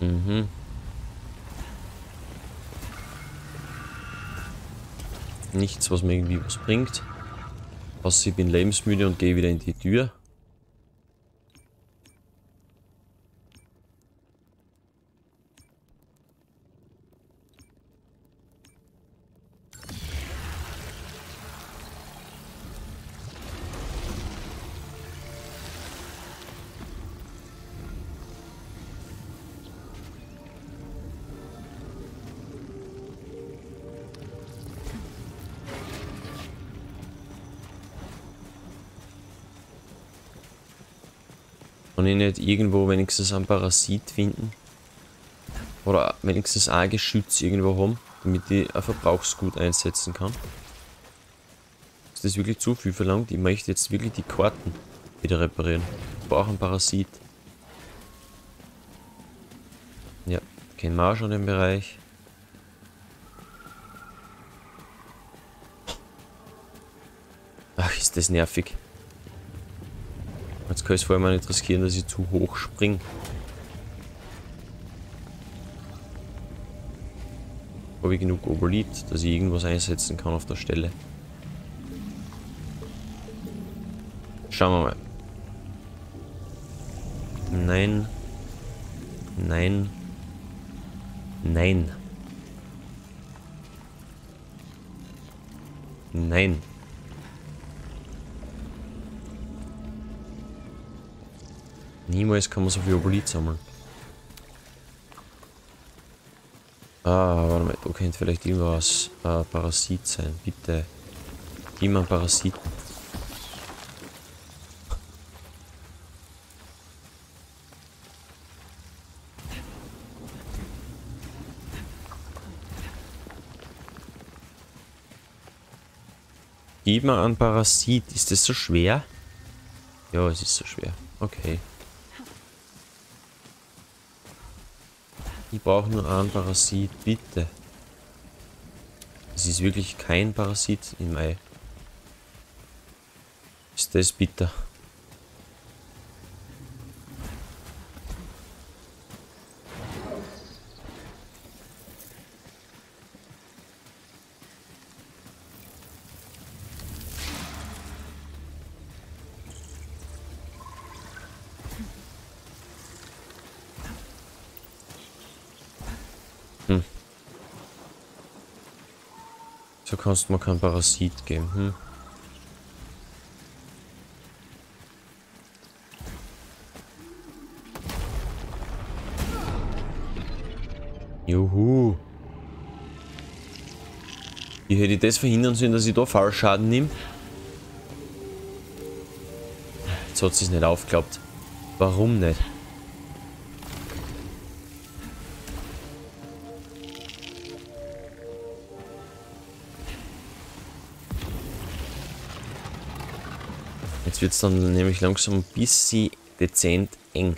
Mhm. Nichts, was mir irgendwie was bringt. Außer ich bin lebensmüde und gehe wieder in die Tür. Kann ich nicht irgendwo wenigstens einen Parasit finden? Oder wenigstens ein Geschütz irgendwo haben, damit ich ein Verbrauchsgut einsetzen kann? Ist das wirklich zu viel verlangt? Ich möchte jetzt wirklich die Karten wieder reparieren. Ich brauche einen Parasit. Ja, kennen wir auch schon den Bereich. Ach, ist das nervig. Kann ich es vor allem nicht riskieren, dass ich zu hoch springe. Habe ich genug Oberlit, dass ich irgendwas einsetzen kann auf der Stelle. Schauen wir mal. Nein. Nein. Nein. Nein. Niemals kann man so viel Obolit sammeln. Ah, warte mal, da könnte vielleicht irgendwas äh, Parasit sein. Bitte. Immer Parasiten. Gib mal einen Parasit. Ist das so schwer? Ja, es ist so schwer. Okay. Ich brauche nur einen Parasit, bitte. Es ist wirklich kein Parasit im Ei. Ist das bitter? So kannst mir keinen Parasit geben, hm? Juhu. Wie hätte ich das verhindern sollen, dass ich da Fallschaden nehme? Jetzt hat es nicht aufgeklappt. Warum nicht? Jetzt wird es dann nämlich langsam ein bisschen dezent eng.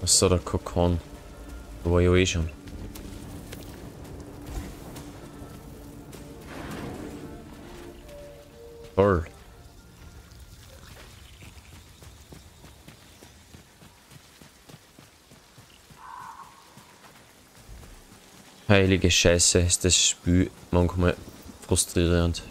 Was so der Kokon? Da war ich eh schon. Heilige Scheiße, ist das Spiel manchmal frustrierend.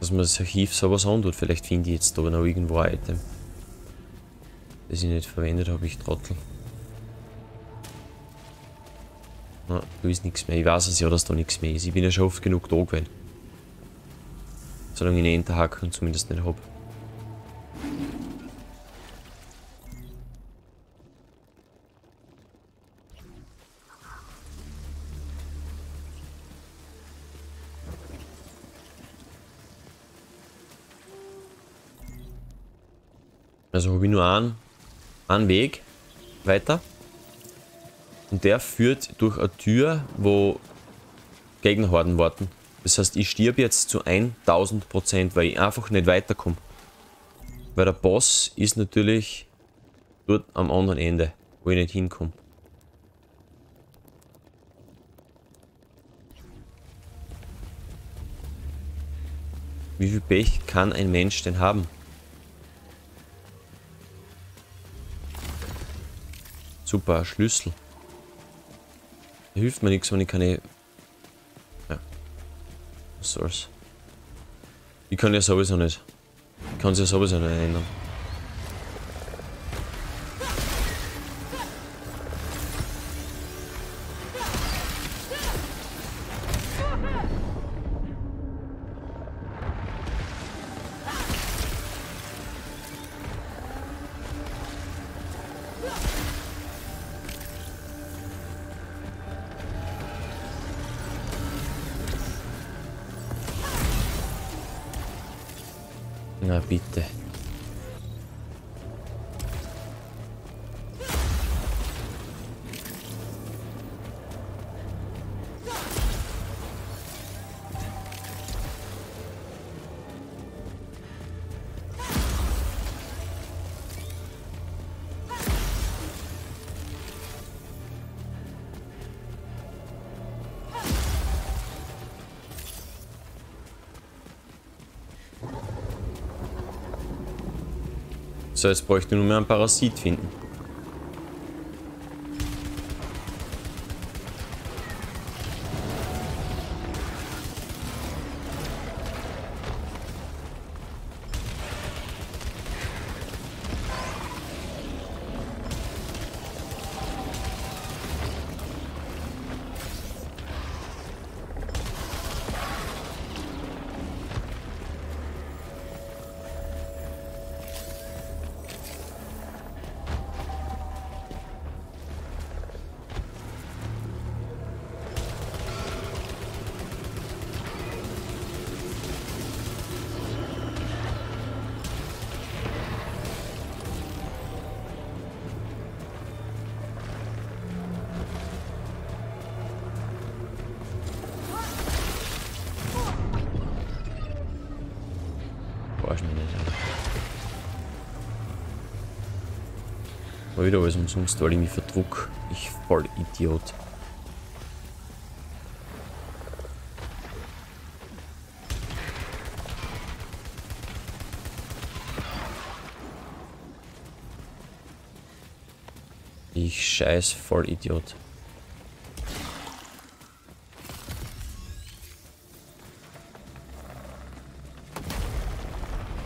Dass man das Archiv sowas antut, vielleicht finde ich jetzt da noch irgendwo ein Item. Das ich nicht verwendet habe, ich Trottel. Na, da ist nichts mehr. Ich weiß es ja, dass da nichts mehr ist. Ich bin ja schon oft genug da gewesen. Solange ich eine Enterhaken zumindest nicht habe. Also habe ich nur einen, einen Weg weiter. Und der führt durch eine Tür, wo Gegnerhorden warten. Das heißt, ich stirb jetzt zu 1000%, weil ich einfach nicht weiterkomme. Weil der Boss ist natürlich dort am anderen Ende, wo ich nicht hinkomme. Wie viel Pech kann ein Mensch denn haben? Super, Schlüssel. Hilft mir nichts, wenn ich keine... Ja. Was soll's. Ich kann ja sowieso nicht. Ich kann es ja sowieso nicht ändern. Na bitte. So, jetzt bräuchte nur mehr einen Parasit finden. Wieder alles umsonst, weil ich mich verdruck. Ich voll Idiot. Ich scheiß voll Idiot.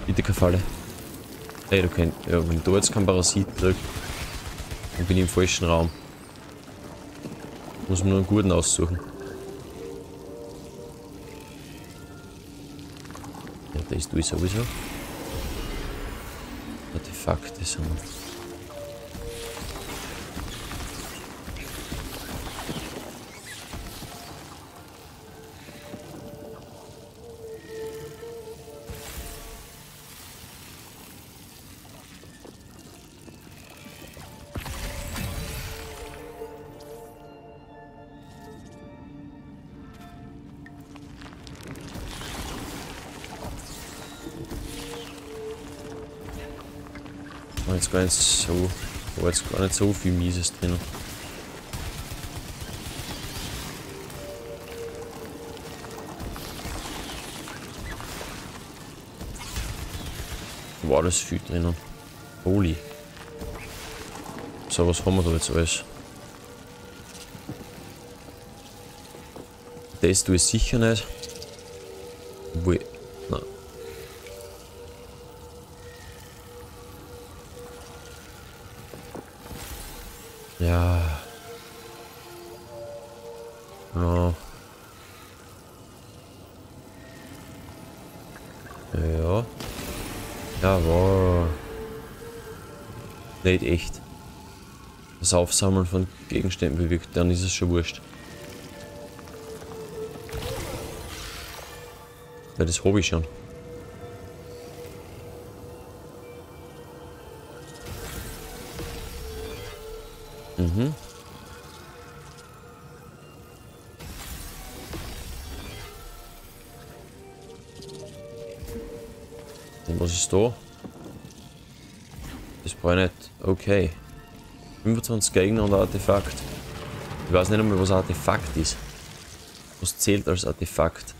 Bitte keine Falle. Ey, du kennst. Ja, wenn du jetzt keinen Parasit drückt, dann bin ich im falschen Raum. Muss man nur einen guten aussuchen. Ja, da ist du sowieso. Artefakte sind. War jetzt gar nicht so. War jetzt gar nicht so viel Mieses drin. War das viel drinnen. Holy. So, was haben wir da jetzt alles? Das tue ich sicher nicht. Nicht echt. Das Aufsammeln von Gegenständen bewirkt, dann ist es schon wurscht. Weil das habe ich schon. Mhm. Und was ist da? Das brauche ich nicht. Okay. 25 Gegner und Artefakt. Ich weiß nicht einmal, was Artefakt ist. Was zählt als Artefakt?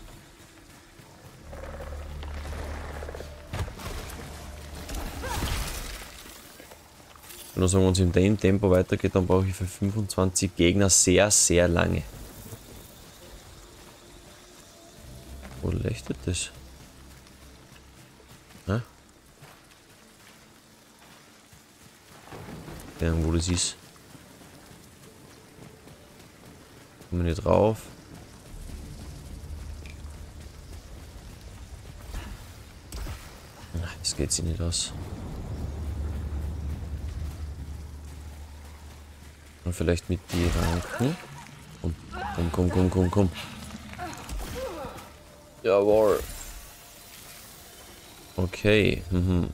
Wenn es in dem Tempo weitergeht, dann brauche ich für 25 Gegner sehr, sehr lange. Wo leuchtet das? Hä? Ja, wo das ist. Kommen wir nicht drauf. Das geht sich nicht aus. Und vielleicht mit die Ranken. Komm, komm, komm, komm, komm, komm. Jawohl. Okay. Mhm.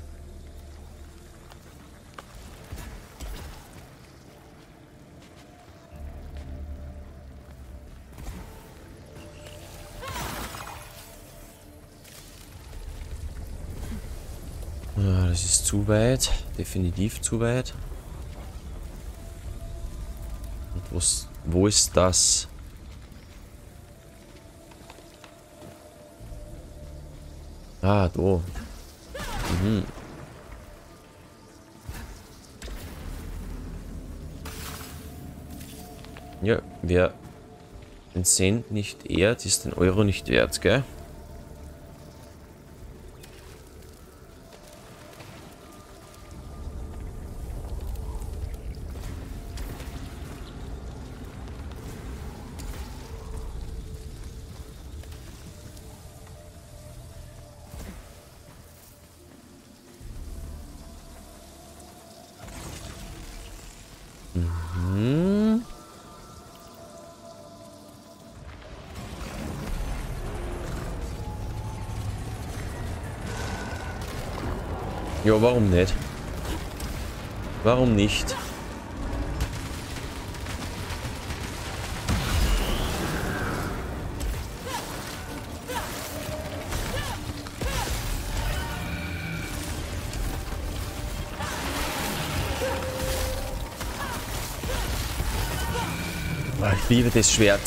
Zu weit. Definitiv zu weit. Und wo ist das? Ah, da. Mhm. Ja, wer den Cent nicht ehrt, ist den Euro nicht wert, gell? Warum nicht? Warum nicht? Ich liebe das Schwert.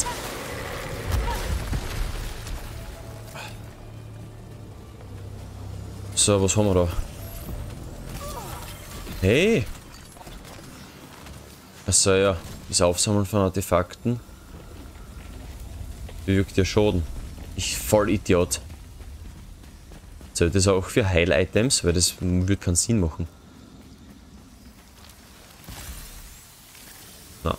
So, was haben wir da? Hey! Achso, ja. Das Aufsammeln von Artefakten. Bewirkt ja Schaden. Ich voll Idiot. Zählt das auch für Heil-Items? Weil das würde keinen Sinn machen. Na.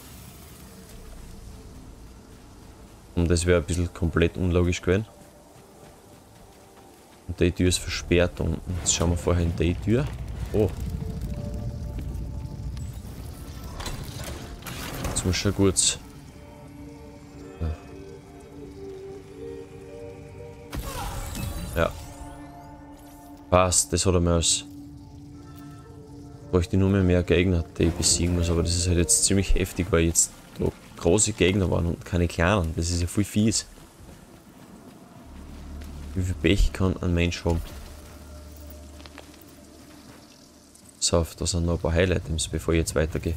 Und das wäre ein bisschen komplett unlogisch gewesen. Und die Tür ist versperrt unten. Jetzt schauen wir vorher in die Tür. Oh. Schon gut. Ja. Passt, das hat er mir als. Bräuchte nur mehr, mehr Gegner, die ich besiegen muss, aber das ist halt jetzt ziemlich heftig, weil jetzt da große Gegner waren und keine kleinen. Das ist ja voll fies. Wie viel Pech kann ein Mensch haben? So, da sind noch ein paar Highlight-Items, bevor ich jetzt weitergehe.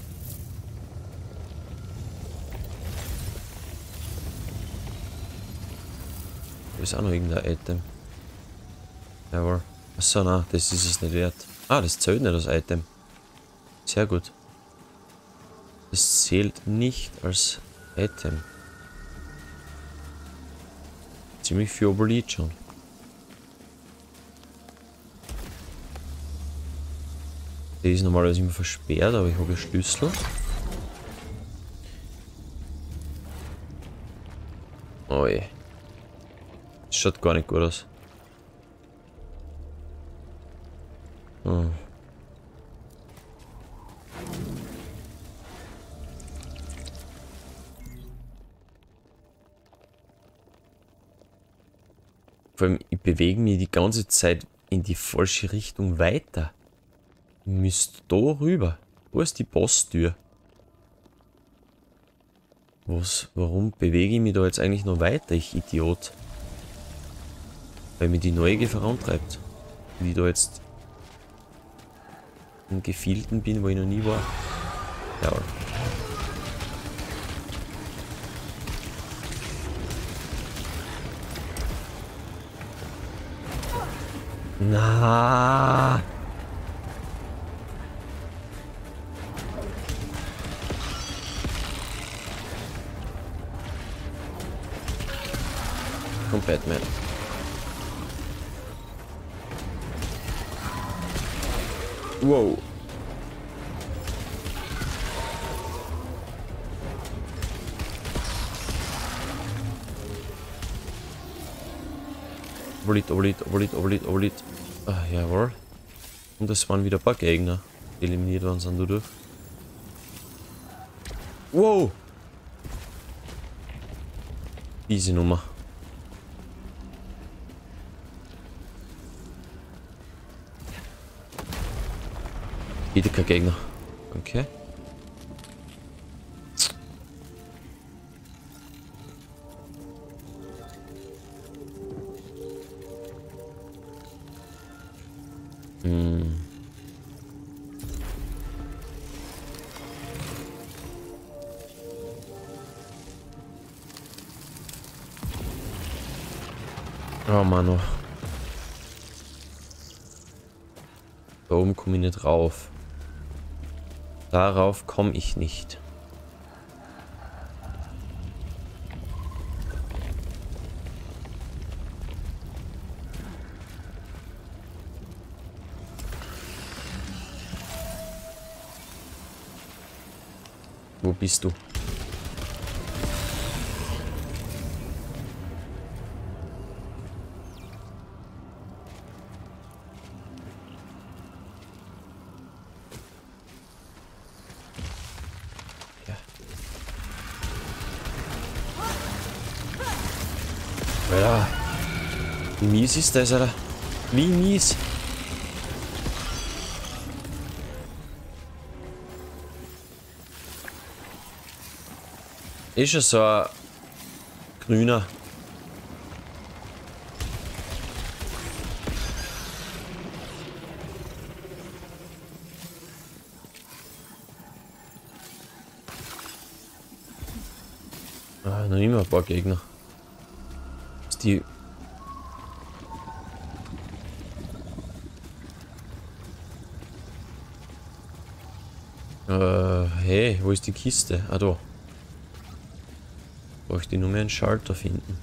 Ist auch noch irgendein Item. Jawohl. Achso, nein, das ist es nicht wert. Ah, das zählt nicht als Item. Sehr gut. Das zählt nicht als Item. Ziemlich viel Oberlied schon. Die ist normalerweise immer versperrt, aber ich habe ja Schlüssel. Oh je. Das schaut gar nicht gut aus. Hm. Vor allem, ich bewege mich die ganze Zeit in die falsche Richtung weiter. Ich müsste da rüber. Wo ist die Posttür? Was? Warum bewege ich mich da jetzt eigentlich noch weiter, ich Idiot? Weil mir die Neugier vorantreibt. Wie ich da jetzt in Gefilden bin, wo ich noch nie war. Ja. Na. Komm, Batman. Wow. Overlead, overlead, overlead, overlead, overlead. Ah, jawohl. Und es waren wieder ein paar Gegner. Eliminiert waren sind dadurch. Wow! Easy Nummer. Wieder kein Gegner. Okay. Hm. Oh Mann. Da oben komme ich nicht rauf. Darauf komme ich nicht. Wo bist du? Mies ist das, Alter? Wie mies? Ist ja so ein grüner. Ah, noch immer ein paar Gegner. Ist die. Äh, hey, wo ist die Kiste? Ah, da. Brauche ich die nur mehr einen Schalter finden.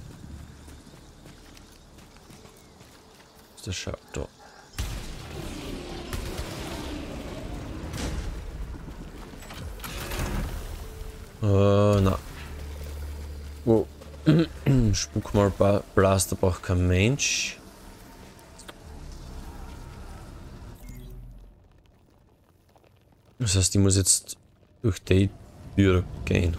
Wo ist der Schalter? Äh, na. Wo? Spuck mal Blaster braucht kein Mensch. Das heißt, ich muss jetzt durch die Tür gehen.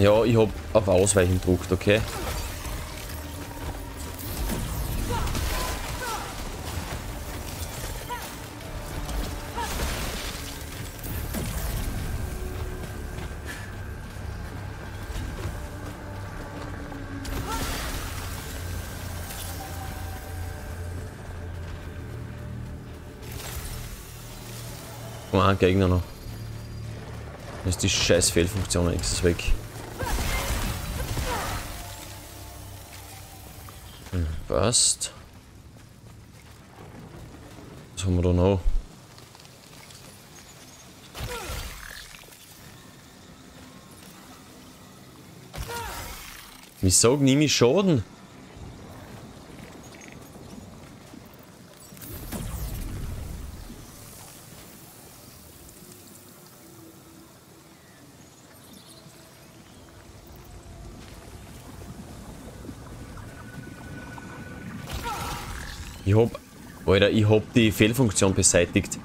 Ja, ich hab auf Ausweichen gedruckt, okay? Gegner noch. Ist die scheiß Fehlfunktion, ist weg. Passt. Was haben wir da noch? Wieso nehme ich Schaden? Ich hab... Alter, ich hab die Fehlfunktion beseitigt.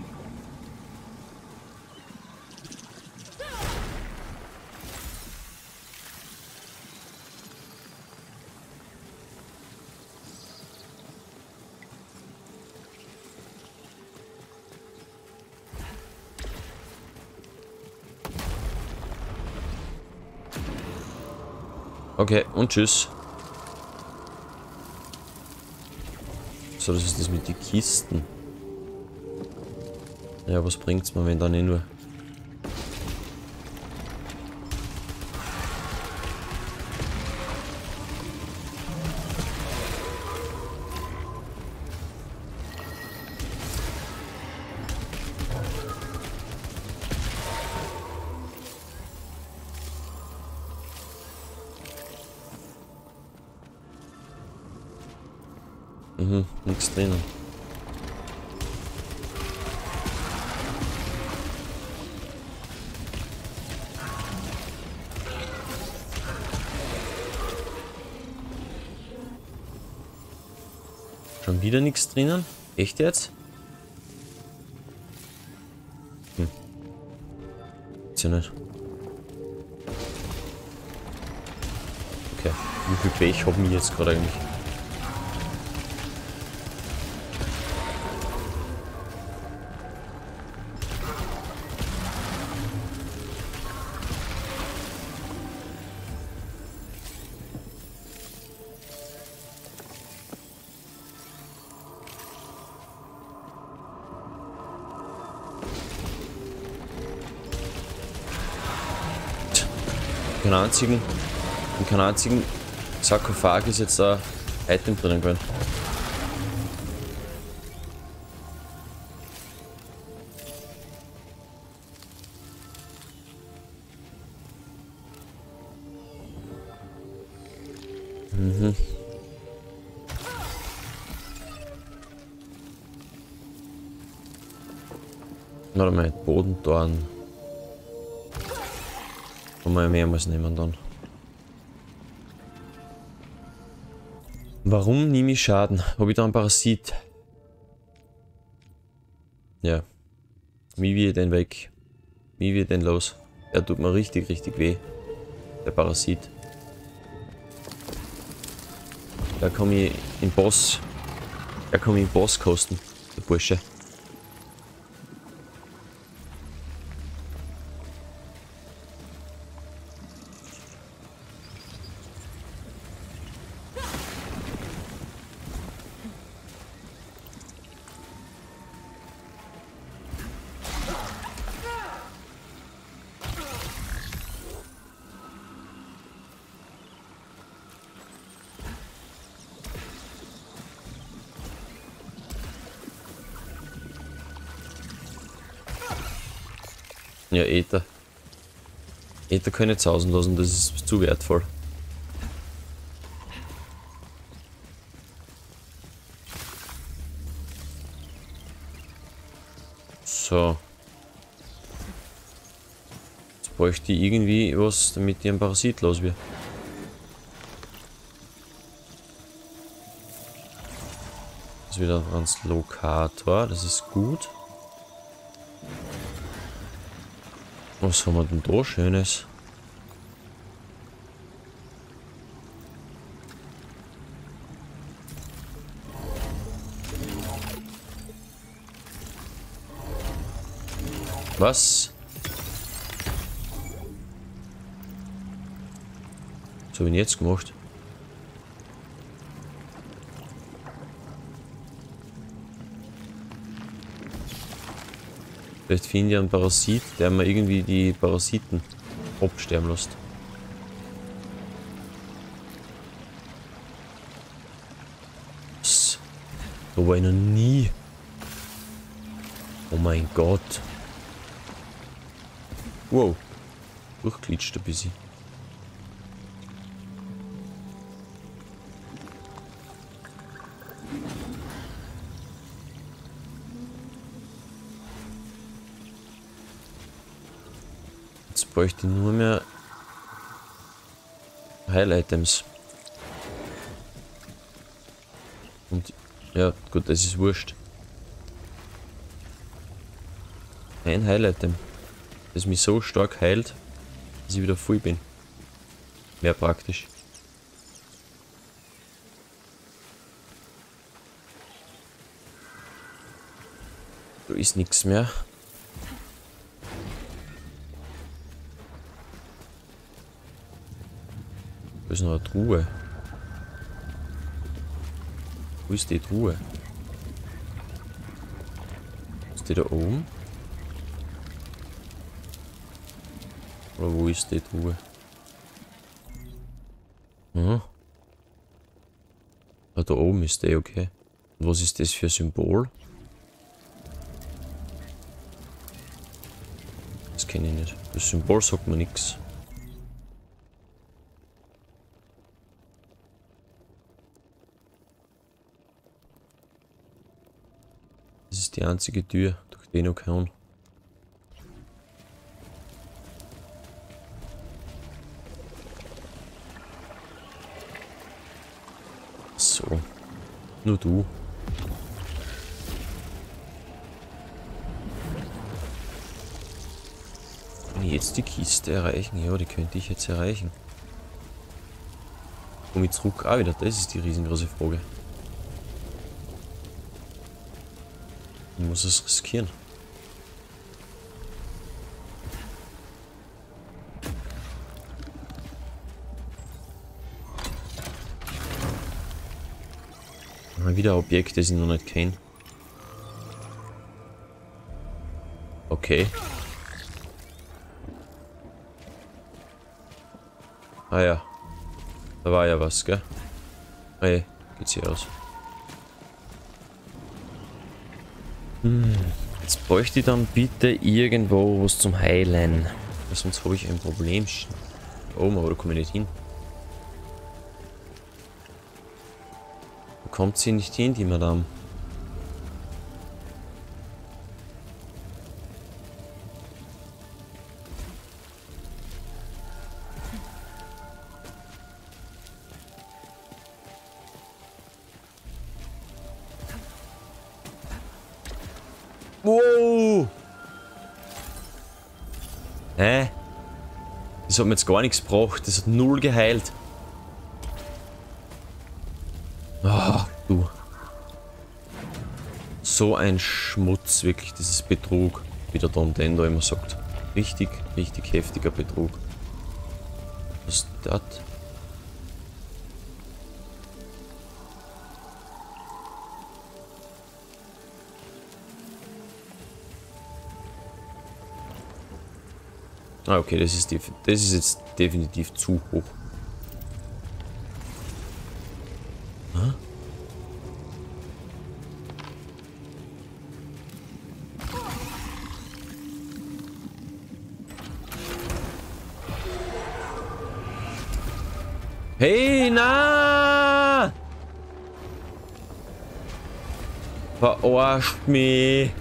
Okay, und tschüss. So, das ist das mit den Kisten. Ja, was bringt's mir, wenn dann eh nur... wieder nichts drinnen? Echt jetzt? Hm. Ist ja nicht. Okay. Wie viel Pech haben wir jetzt gerade eigentlich? Einzigen, in keinen einzigen Sarkophag ist jetzt ein Item drinnen gewesen. Mhm. Warte mal, Man ja mehrmals nehmen dann. Warum nehme ich Schaden? Habe ich da einen Parasit? Ja. Wie wird denn weg? Wie wird denn los? Er tut mir richtig, richtig weh. Der Parasit. Da komme ich in Boss. Da komme ich in Boss kosten. Der Bursche. Ja, Ether. Ether kann ich sausen lassen, das ist zu wertvoll. So. Jetzt bräuchte ich irgendwie was, damit ich ein Parasit los wird. Wieder ein Translokator, das ist gut. Was haben wir denn da Schönes? Was? Was habe ich jetzt gemacht? Vielleicht finde ich einen Parasit, der mir irgendwie die Parasiten absterben lässt. Da war ich noch nie. Oh mein Gott. Wow. Durchglitscht ein bisschen. Bräuchte nur mehr Heil-Items. Und Ja, gut, das ist wurscht. Ein Highlight-Item, das mich so stark heilt, dass ich wieder voll bin. Mehr praktisch. Da ist nichts mehr. Ist noch eine Truhe. Wo ist die Truhe? Ist die da oben? Oder wo ist die Truhe? Hm. Ah, da oben ist die, okay. Und was ist das für ein Symbol? Das kenne ich nicht. Das Symbol sagt mir nichts. Das die einzige Tür, durch die noch kann. So. Nur du. Jetzt die Kiste erreichen, ja, die könnte ich jetzt erreichen. Komme ich zurück? Ah, wieder, das ist die riesengroße Frage. Muss es riskieren. Mal wieder ein Objekt, das ich noch nicht kenne. Okay. Ah ja. Da war ja was, gell? Hey, geht's hier aus. Jetzt bräuchte ich dann bitte irgendwo was zum Heilen. Sonst habe ich ein Problem. Oh, aber da komme ich nicht hin. Da kommt sie nicht hin, die Madame. Das hat mir jetzt gar nichts gebracht. Das hat null geheilt. Ah, du. So ein Schmutz, wirklich. Dieses Betrug. Wie der Don Dendo immer sagt. Richtig, richtig heftiger Betrug. Was ist das? Ah, okay, das ist, das ist jetzt definitiv zu hoch. Huh? Hey, na! Verarscht mich.